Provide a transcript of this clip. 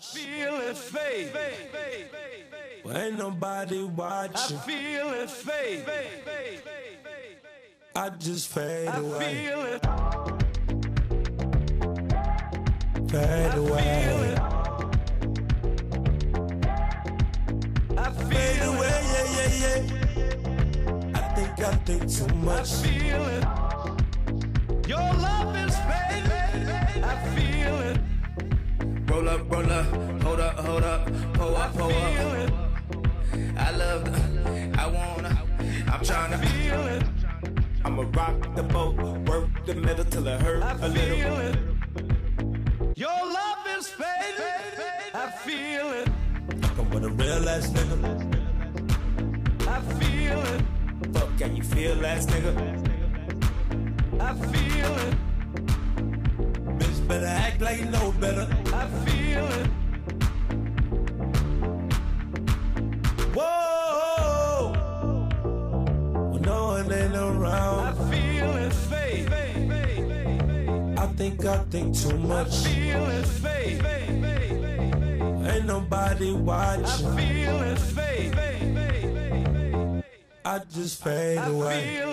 feel it fade. Well, ain't nobody watching. I feel it fade. I just fade I away, feel it. fade I feel away, it. I fade feel it. away. Yeah, yeah, yeah. I think I think too I much. feel it. Roll up, roll up, hold up, hold up, pull I up, pull feel up. it. I love, the, I wanna, I'm tryna. Feel it. I'ma rock the boat, work the middle till it hurt I a little. feel it. Your love is fading. I feel it. Fucking with a real ass nigga. I feel it. Fuck, can you feel ass nigga? Act like you know better. I feel it. Whoa! When no one ain't around. I feel it fade. I think I think too much. I feel it fade. Ain't nobody watching. I feel it fade. I just fade I away.